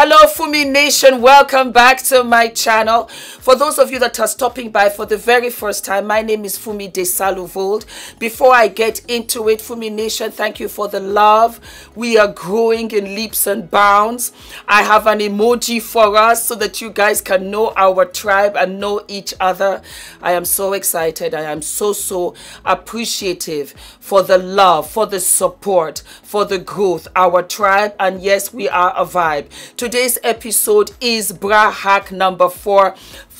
Hello Fumi Nation, welcome back to my channel. For those of you that are stopping by for the very first time, my name is Fumi Desalu-Vold. Before I get into it, Fumi Nation, thank you for the love. We are growing in leaps and bounds. I have an emoji for us so that you guys can know our tribe and know each other. I am so excited. I am so, so appreciative for the love, for the support, for the growth, our tribe. And yes, we are a vibe. Today's episode is bra hack number four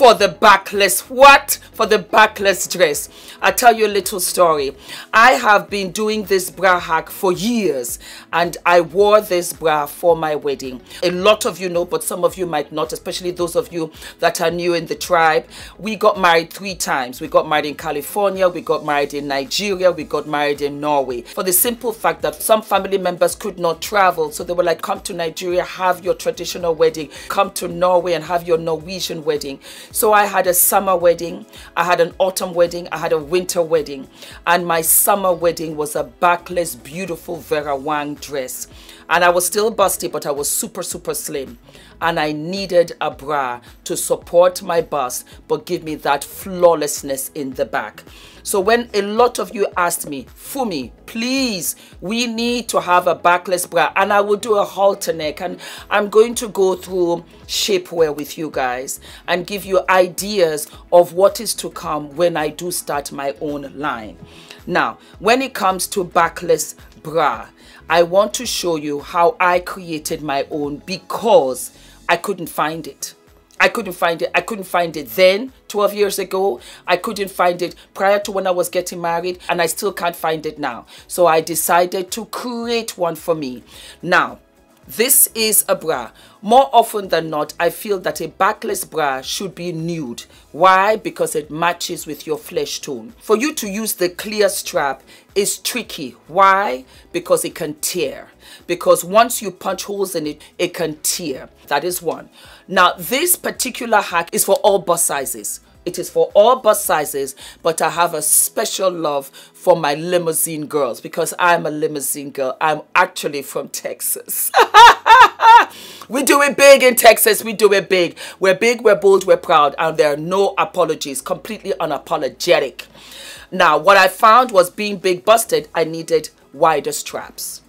for the backless what? For the backless dress. I'll tell you a little story. I have been doing this bra hack for years and i wore this bra for my wedding. A lot of you know but some of you might not especially those of you that are new in the tribe. We got married three times. We got married in california we got married in nigeria we got married in norway. For the simple fact that some family members could not travel so they were like come to nigeria have your traditional wedding. Come to norway and have your norwegian wedding so I had a summer wedding, I had an autumn wedding, I had a winter wedding, and my summer wedding was a backless, beautiful Vera Wang dress. And I was still busty, but I was super, super slim. And I needed a bra to support my bust, but give me that flawlessness in the back. So when a lot of you asked me, Fumi, please, we need to have a backless bra. And I will do a halter neck. And I'm going to go through shapewear with you guys and give you ideas of what is to come when I do start my own line. Now, when it comes to backless bra, I want to show you how I created my own because I couldn't find it. I couldn't find it. I couldn't find it then, 12 years ago. I couldn't find it prior to when I was getting married, and I still can't find it now. So I decided to create one for me. Now, this is a bra. More often than not, I feel that a backless bra should be nude. Why? Because it matches with your flesh tone. For you to use the clear strap is tricky. Why? Because it can tear. Because once you punch holes in it, it can tear. That is one. Now, this particular hack is for all bust sizes. It is for all bust sizes, but I have a special love for my limousine girls because I'm a limousine girl. I'm actually from Texas. Ah, we do it big in Texas. We do it big. We're big, we're bold, we're proud, and there are no apologies. Completely unapologetic. Now, what I found was being big busted, I needed wider straps.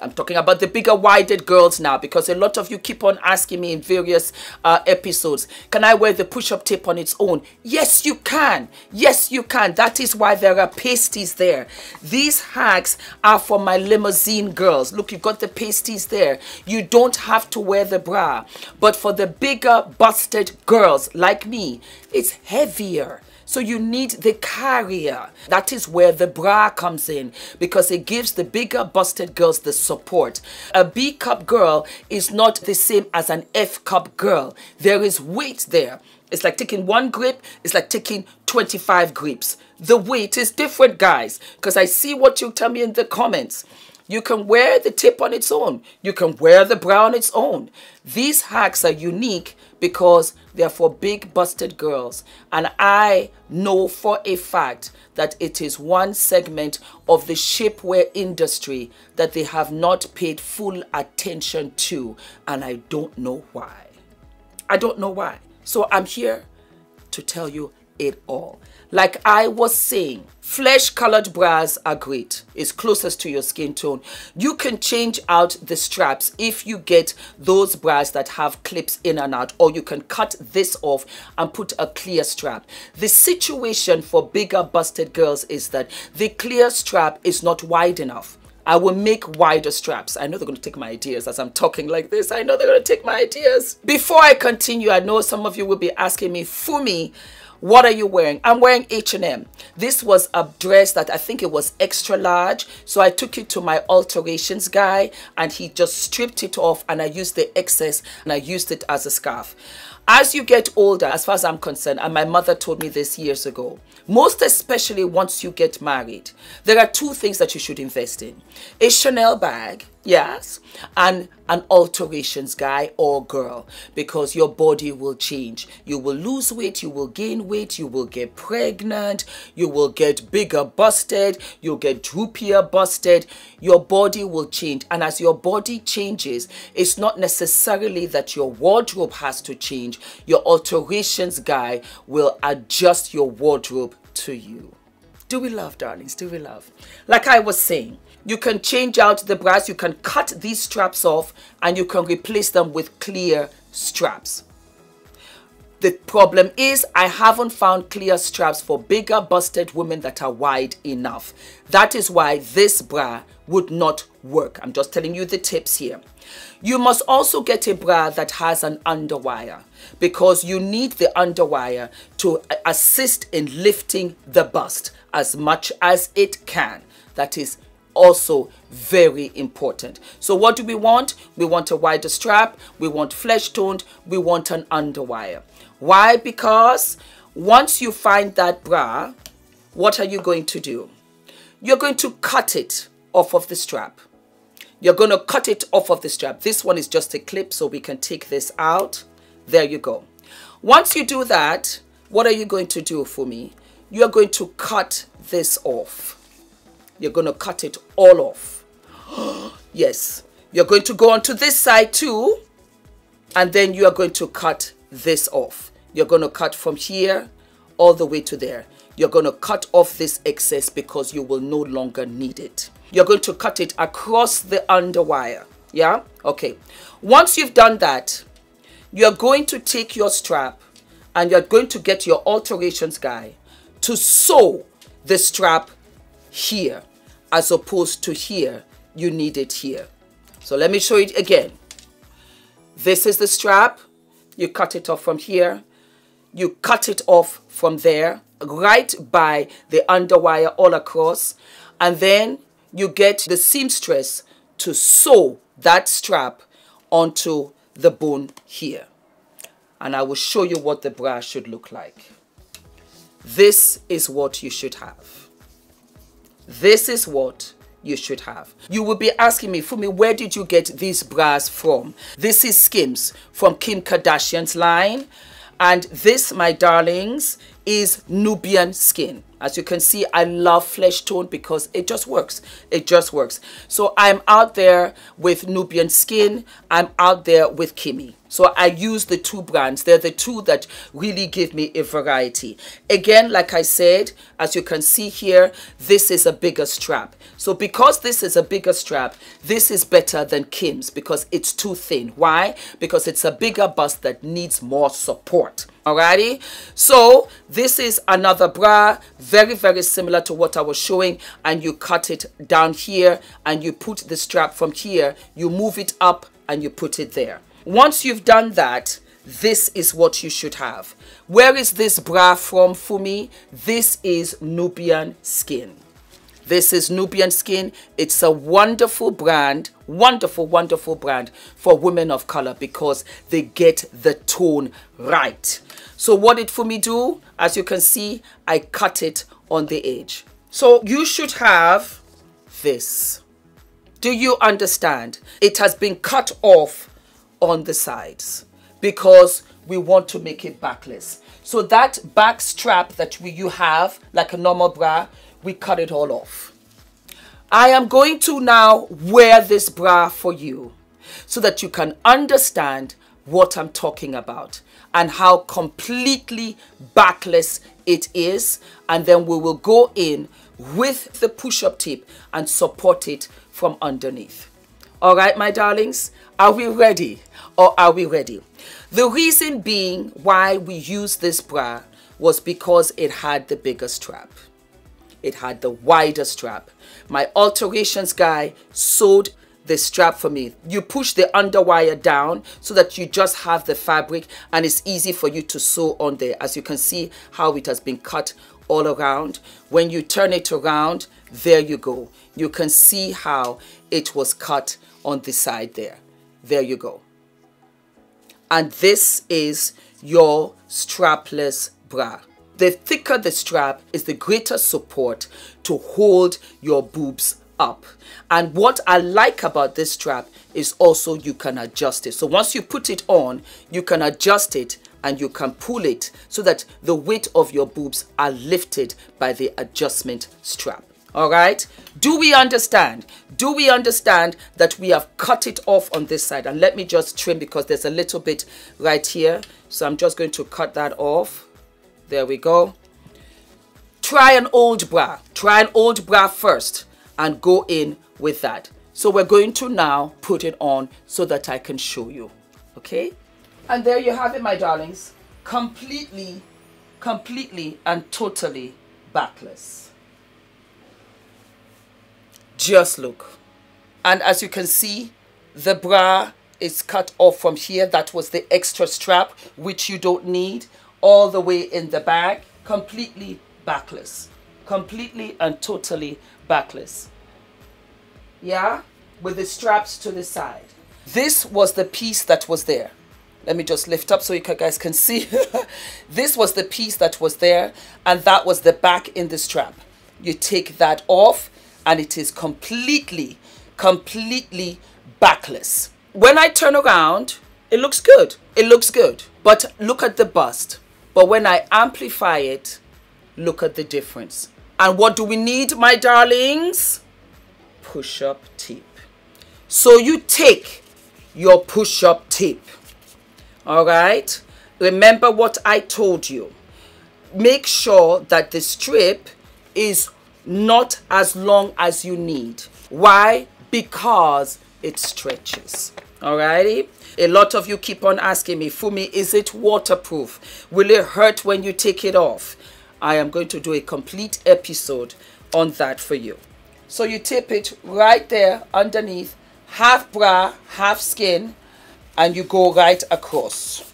I'm talking about the bigger wided girls now because a lot of you keep on asking me in various uh, episodes, can I wear the push-up tape on its own? Yes, you can. Yes, you can. That is why there are pasties there. These hacks are for my limousine girls. Look, you've got the pasties there. You don't have to wear the bra. But for the bigger busted girls like me, it's heavier. So you need the carrier. That is where the bra comes in because it gives the bigger busted girls the support. A B cup girl is not the same as an F cup girl. There is weight there. It's like taking one grip, it's like taking 25 grips. The weight is different, guys, because I see what you tell me in the comments. You can wear the tip on its own. You can wear the bra on its own. These hacks are unique because they're for big busted girls. And I know for a fact that it is one segment of the shapewear industry that they have not paid full attention to. And I don't know why. I don't know why. So I'm here to tell you it all. Like I was saying, flesh colored bras are great. It's closest to your skin tone. You can change out the straps if you get those bras that have clips in and out or you can cut this off and put a clear strap. The situation for bigger busted girls is that the clear strap is not wide enough. I will make wider straps. I know they're going to take my ideas as I'm talking like this. I know they're going to take my ideas. Before I continue, I know some of you will be asking me, Fumi, what are you wearing? I'm wearing H&M. This was a dress that I think it was extra large. So I took it to my alterations guy and he just stripped it off and I used the excess and I used it as a scarf. As you get older, as far as I'm concerned, and my mother told me this years ago, most especially once you get married, there are two things that you should invest in a Chanel bag, yes, and an alterations guy or girl because your body will change. You will lose weight, you will gain weight, you will get pregnant, you will get bigger busted, you'll get droopier busted. Your body will change, and as your body changes, it's not necessarily that your wardrobe has to change, your alterations guy will adjust your wardrobe to you. Do we love, darlings? Do we love? Like I was saying, you can change out the brass, you can cut these straps off, and you can replace them with clear straps. The problem is I haven't found clear straps for bigger busted women that are wide enough. That is why this bra would not work. I'm just telling you the tips here. You must also get a bra that has an underwire because you need the underwire to assist in lifting the bust as much as it can. That is also very important. So what do we want? We want a wider strap, we want flesh toned, we want an underwire. Why? Because once you find that bra, what are you going to do? You're going to cut it off of the strap. You're going to cut it off of the strap. This one is just a clip, so we can take this out. There you go. Once you do that, what are you going to do for me? You're going to cut this off. You're going to cut it all off. yes. You're going to go onto this side too. And then you are going to cut this off. You're going to cut from here all the way to there. You're going to cut off this excess because you will no longer need it. You're going to cut it across the underwire. Yeah? Okay. Once you've done that, you're going to take your strap and you're going to get your alterations guy to sew the strap here as opposed to here. You need it here. So let me show you again. This is the strap. You cut it off from here. You cut it off from there, right by the underwire all across. And then you get the seamstress to sew that strap onto the bone here. And I will show you what the bra should look like. This is what you should have. This is what you should have. You will be asking me, Fumi, where did you get these bras from? This is Skims from Kim Kardashian's line. And this, my darlings, is Nubian skin. As you can see, I love flesh tone because it just works. It just works. So I'm out there with Nubian Skin. I'm out there with Kimi. So I use the two brands. They're the two that really give me a variety. Again, like I said, as you can see here, this is a bigger strap. So because this is a bigger strap, this is better than Kim's because it's too thin. Why? Because it's a bigger bust that needs more support. Alrighty, so this is another bra, very, very similar to what I was showing. And you cut it down here and you put the strap from here, you move it up and you put it there. Once you've done that, this is what you should have. Where is this bra from for me? This is Nubian Skin. This is Nubian Skin. It's a wonderful brand, wonderful, wonderful brand for women of color because they get the tone right. So what did Fumi do? As you can see, I cut it on the edge. So you should have this. Do you understand? It has been cut off on the sides because we want to make it backless. So that back strap that we, you have, like a normal bra, we cut it all off. I am going to now wear this bra for you so that you can understand what I'm talking about and how completely backless it is. And then we will go in with the push-up tape and support it from underneath. All right, my darlings, are we ready or are we ready? The reason being why we use this bra was because it had the bigger strap. It had the wider strap. My alterations guy sewed the strap for me. You push the underwire down so that you just have the fabric and it's easy for you to sew on there. As you can see how it has been cut all around. When you turn it around, there you go. You can see how it was cut on the side there. There you go. And this is your strapless bra. The thicker the strap is the greater support to hold your boobs up. And what I like about this strap is also you can adjust it. So once you put it on, you can adjust it and you can pull it so that the weight of your boobs are lifted by the adjustment strap. All right. Do we understand? Do we understand that we have cut it off on this side? And let me just trim because there's a little bit right here. So I'm just going to cut that off. There we go. Try an old bra. Try an old bra first and go in with that. So we're going to now put it on so that I can show you. Okay? And there you have it, my darlings. Completely, completely and totally backless. Just look. And as you can see, the bra is cut off from here. That was the extra strap, which you don't need. All the way in the back, Completely backless. Completely and totally backless. Yeah? With the straps to the side. This was the piece that was there. Let me just lift up so you guys can see. this was the piece that was there. And that was the back in the strap. You take that off and it is completely, completely backless. When I turn around, it looks good. It looks good. But look at the bust. But when I amplify it, look at the difference. And what do we need, my darlings? Push-up tape. So you take your push-up tape. All right? Remember what I told you. Make sure that the strip is not as long as you need. Why? Because it stretches. Alrighty? A lot of you keep on asking me, Fumi, is it waterproof? Will it hurt when you take it off? I am going to do a complete episode on that for you. So you tip it right there underneath, half bra, half skin, and you go right across.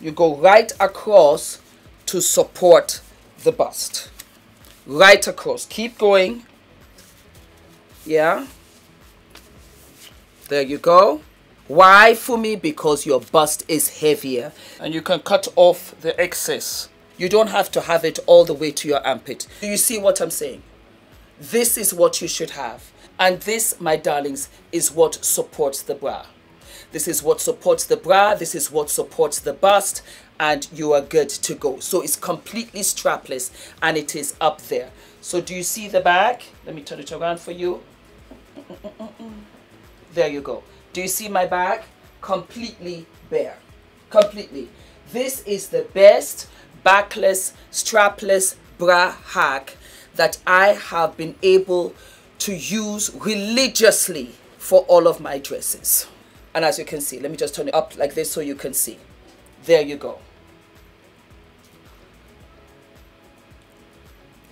You go right across to support the bust. Right across. Keep going. Yeah. There you go. Why for me because your bust is heavier. And you can cut off the excess you don't have to have it all the way to your armpit do you see what i'm saying this is what you should have and this my darlings is what supports the bra this is what supports the bra this is what supports the bust and you are good to go. So it's completely strapless and it is up there. So do you see the bag? Let me turn it around for you. There you go. Do you see my bag? Completely bare. Completely. This is the best backless, strapless bra hack that I have been able to use religiously for all of my dresses. And as you can see, let me just turn it up like this so you can see. There you go.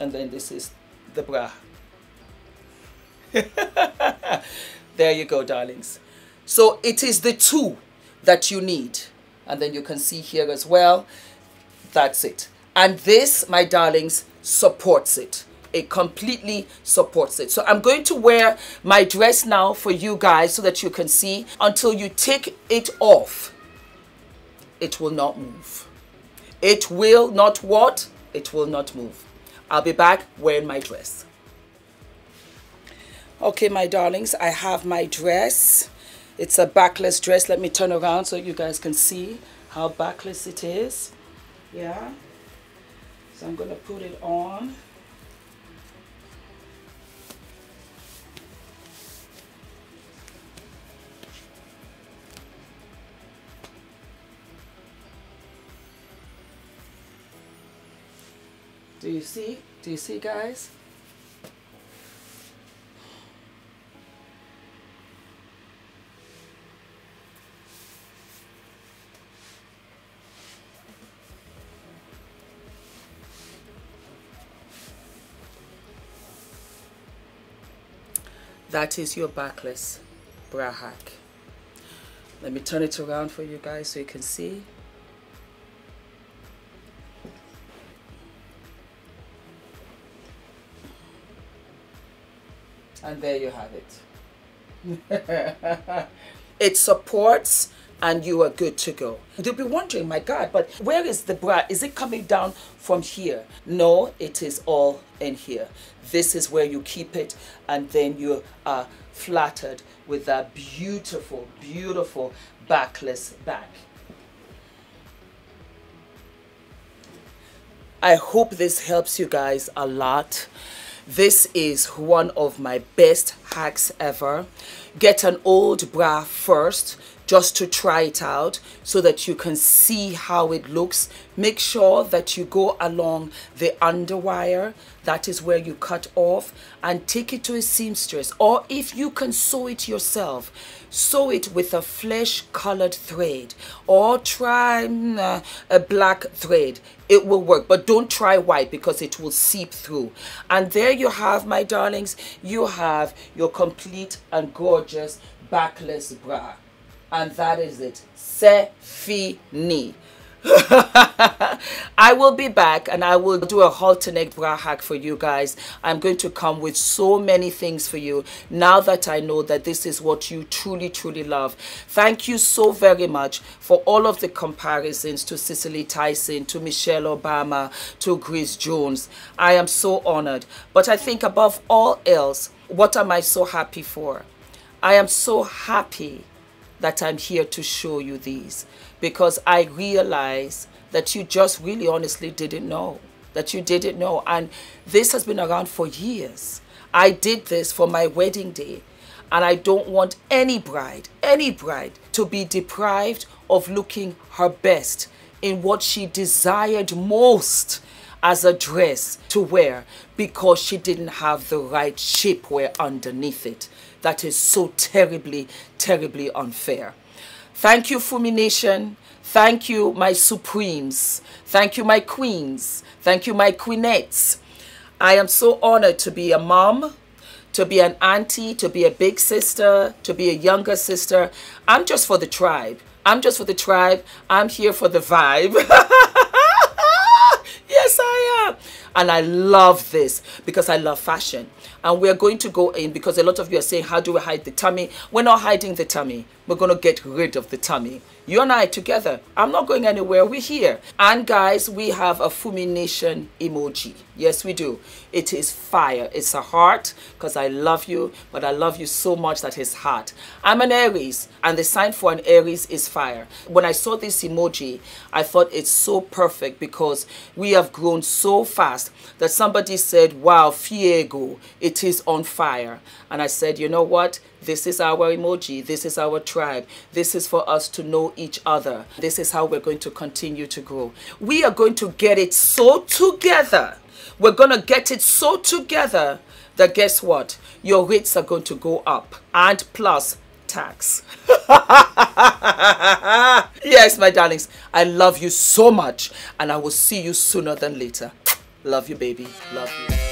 and then this is the bra. there you go, darlings. So it is the two that you need. And then you can see here as well. That's it. And this, my darlings, supports it. It completely supports it. So I'm going to wear my dress now for you guys so that you can see. Until you take it off, it will not move. It will not what? It will not move. I'll be back wearing my dress. Okay, my darlings, I have my dress. It's a backless dress. Let me turn around so you guys can see how backless it is. Yeah. So I'm going to put it on. Do you see? Do you see, guys? That is your backless bra hack. Let me turn it around for you guys so you can see. And there you have it. it supports and you are good to go. You'll be wondering, my God, but where is the bra? Is it coming down from here? No, it is all in here. This is where you keep it and then you are flattered with that beautiful, beautiful backless back. I hope this helps you guys a lot. This is one of my best hacks ever. Get an old bra first just to try it out so that you can see how it looks. Make sure that you go along the underwire, that is where you cut off, and take it to a seamstress. Or if you can sew it yourself, sew it with a flesh colored thread or try uh, a black thread it will work but don't try white because it will seep through and there you have my darlings you have your complete and gorgeous backless bra and that is it. C'est fini. I will be back and I will do a halter neck bra hack for you guys. I'm going to come with so many things for you now that I know that this is what you truly, truly love. Thank you so very much for all of the comparisons to Cicely Tyson, to Michelle Obama, to Grace Jones. I am so honored. But I think above all else, what am I so happy for? I am so happy that I'm here to show you these. Because I realize that you just really honestly didn't know. That you didn't know. And this has been around for years. I did this for my wedding day. And I don't want any bride any bride to be deprived of looking her best in what she desired most as a dress to wear because she didn't have the right shapewear underneath it that is so terribly, terribly unfair. Thank you, Fumi Nation. Thank you, my supremes. Thank you, my queens. Thank you, my queenettes. I am so honored to be a mom, to be an auntie, to be a big sister, to be a younger sister. I'm just for the tribe. I'm just for the tribe. I'm here for the vibe. yes, I. And I love this because I love fashion. And we're going to go in because a lot of you are saying, how do we hide the tummy? We're not hiding the tummy. We're going to get rid of the tummy. You and I together. I'm not going anywhere. We're here. And guys, we have a Fumination emoji. Yes, we do. It is fire. It's a heart because I love you, but I love you so much that it's heart. I'm an Aries and the sign for an Aries is fire. When I saw this emoji, I thought it's so perfect because we have grown so fast that somebody said, wow, Fiego, it is on fire. And I said, you know what? This is our emoji. This is our tribe. This is for us to know each other. This is how we're going to continue to grow. We are going to get it so together. We're going to get it so together that guess what? Your rates are going to go up and plus tax. yes, my darlings, I love you so much and I will see you sooner than later. Love you, baby. Love you.